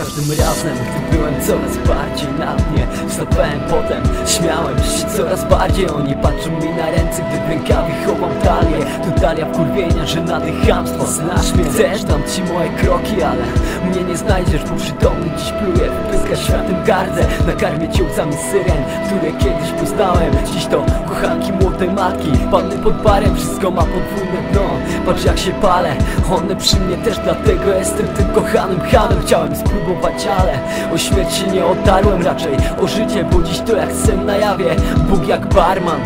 każdym razem, gdy byłem coraz bardziej na dnie Wstawałem potem, śmiałem się coraz bardziej. Oni patrzą mi na ręce, gdy w rękawie chowam talię To talia wkurwienia, że nadychamstwo Znasz mnie, chcesz, ci moje kroki Ale mnie nie znajdziesz, bo przytomny dziś pluję Wpyska światem gardzę, nakarmię cię łzami syren Które kiedyś poznałem. Dziś to kochanki młodej matki Panny pod barem, wszystko ma podwójne dno. Patrz jak się palę, one przy mnie też Dlatego jestem tym kochanym hamem Chciałem spróbować, ale o śmierć się nie otarłem. Raczej o życie, bo dziś to jak sen na jawie. Bóg jak barman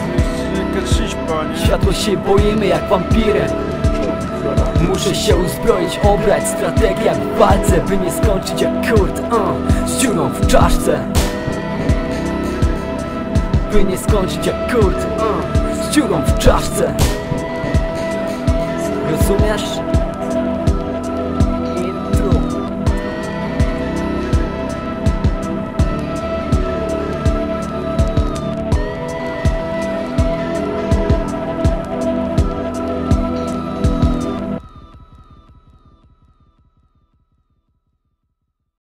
Krzyś, panie. Światło się boimy jak wampiry Muszę się uzbroić, obrać strategię jak w walce By nie skończyć jak kurt, uh, z dziurą w czaszce By nie skończyć jak kurt, uh, z dziurą w czaszce Rozumiesz?